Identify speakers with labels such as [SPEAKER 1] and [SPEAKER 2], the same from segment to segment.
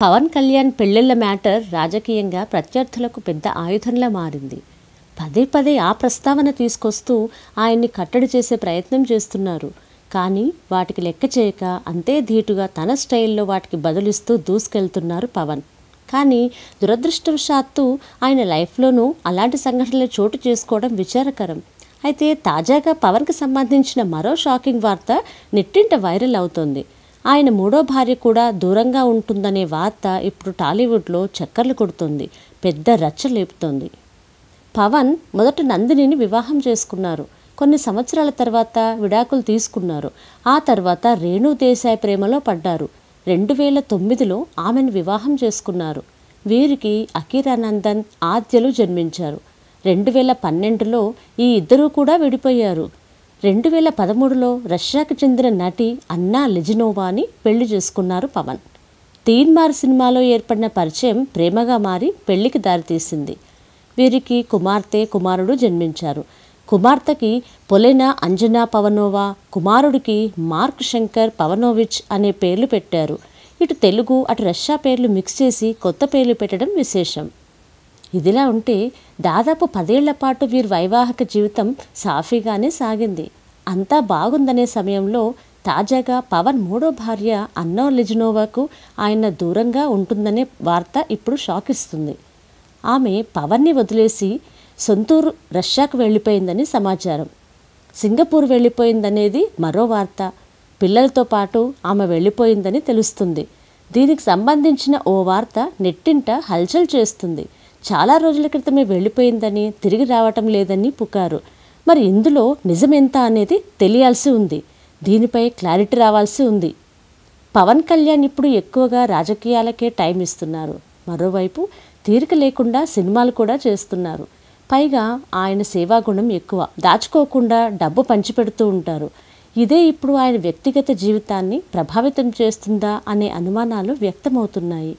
[SPEAKER 1] పవన్ కళ్యాణ్ పెళ్ళిళ్ళ మ్యాటర్ రాజకీయంగా ప్రత్యర్థులకు పెద్ద ఆయుధంలా మారింది. పదే పదే ఆ ప్రస్తావన తీసుకొస్తూ ఆయన్ని కట్టడి చేసే ప్రయత్నం చేస్తున్నారు. కానీ వాటికి లెక్క చేయక అంతే ధీటుగా తన స్టైల్లో వాటికి బదులిస్తూ దూసుకెళ్తున్నారు పవన్. కానీ దురదృష్టవశాత్తు ఆయన లైఫ్లోనూ అలాంటి సంఘటనలు చోటు చేసుకోవడం విచారకరం. అయితే తాజాగా పవన్కి సంబంధించిన మరో షాకింగ్ వార్త నెట్టింట వైరల్ అవుతోంది. ఆయన మూడో భార్య కూడా దూరంగా ఉంటుందనే వార్త ఇప్పుడు టాలీవుడ్లో చక్కర్లు కొడుతుంది. పెద్ద రచ్చ లేపుతోంది. పవన్ మొదట నందినిని వివాహం చేసుకున్నారు. కొన్ని సంవత్సరాల తర్వాత విడాకులు తీసుకున్నారు. ఆ తర్వాత రేణు దేశాయ్ ప్రేమలో పడ్డారు. రెండు వేల తొమ్మిదిలో ఆమెను వివాహం చేసుకున్నారు. వీరికి అఖీరానందన్ ఆద్యలు జన్మించారు. రెండు వేల పన్నెండులో ఈ ఇద్దరూ కూడా విడిపోయారు. రెండు వేల పదమూడులో రష్యాకు చెందిన నటి అన్నా లెజినోవాని పెళ్ళి చేసుకున్నారు పవన్. తీన్మార్ సినిమాలో ఏర్పడిన పరిచయం ప్రేమగా మారి పెళ్ళికి దారితీసింది. వీరికి కుమార్తె కుమారుడు జన్మించారు. కుమార్తెకి పొలెనా అంజనా పవనోవా కుమారుడికి మార్క్ శంకర్ పవనోవిచ్ అనే పేర్లు పెట్టారు. ఇటు తెలుగు అటు రష్యా పేర్లు మిక్స్ చేసి కొత్త పేర్లు పెట్టడం విశేషం. ఇదిలా ఉంటే దాదాపు పదేళ్ళ పాటు వీరి వైవాహిక జీవితం సాఫీగానే సాగింది. అంతా బాగుందనే సమయంలో తాజాగా పవన్ మూడో భార్య అన్నో లిజినోవాకు ఆయన దూరంగా ఉంటుందనే వార్త ఇప్పుడు షాక్ ఇస్తుంది ఆమె పవన్ని వదిలేసి సొంతూరు రష్యాకు వెళ్ళిపోయిందని సమాచారం. సింగపూర్ వెళ్ళిపోయిందనేది మరో వార్త. పిల్లలతో పాటు ఆమె వెళ్ళిపోయిందని తెలుస్తుంది. దీనికి సంబంధించిన ఓ వార్త నెట్టింట హల్చల్ చేస్తుంది. చాలా రోజుల క్రితమే వెళ్ళిపోయిందని తిరిగి రావటం లేదని పుకారు. మరి ఇందులో నిజమెంత అనేది తెలియాల్సి ఉంది. దీనిపై క్లారిటీ రావాల్సి ఉంది. పవన్ కళ్యాణ్ ఇప్పుడు ఎక్కువగా రాజకీయాలకే టైం ఇస్తున్నారు. మరోవైపు తీరిక లేకుండా సినిమాలు కూడా చేస్తున్నారు. పైగా ఆయన సేవాగుణం ఎక్కువ. దాచుకోకుండా డబ్బు పంచిపెడుతూ ఉంటారు. ఇదే ఇప్పుడు ఆయన వ్యక్తిగత జీవితాన్ని ప్రభావితం చేస్తుందా అనే అనుమానాలు వ్యక్తమవుతున్నాయి.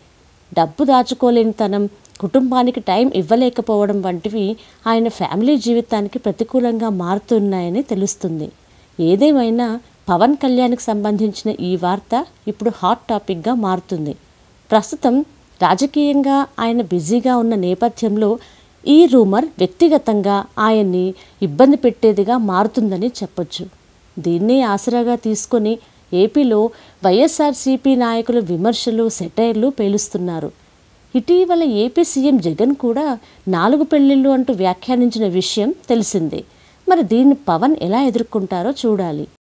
[SPEAKER 1] డబ్బు దాచుకోలేనితనం కుటుంబానికి టైం ఇవ్వలేకపోవడం వంటివి ఆయన ఫ్యామిలీ జీవితానికి ప్రతికూలంగా మారుతున్నాయని తెలుస్తుంది. ఏదేమైనా పవన్ కళ్యాణ్కి సంబంధించిన ఈ వార్త ఇప్పుడు హాట్ టాపిక్గా మారుతుంది. ప్రస్తుతం రాజకీయంగా ఆయన బిజీగా ఉన్న నేపథ్యంలో ఈ రూమర్ వ్యక్తిగతంగా ఆయన్ని ఇబ్బంది పెట్టేదిగా మారుతుందని చెప్పొచ్చు. దీన్నే ఆసరాగా తీసుకొని ఏపీలో వైఎస్ఆర్సీపీ నాయకులు విమర్శలు సెటైర్లు పేలుస్తున్నారు. ఇటీవల ఏపీ సీఎం జగన్ కూడా నాలుగు పెళ్ళిళ్ళు అంటూ వ్యాఖ్యానించిన విషయం తెలిసిందే. మరి దీన్ని పవన్ ఎలా ఎదుర్కొంటారో చూడాలి.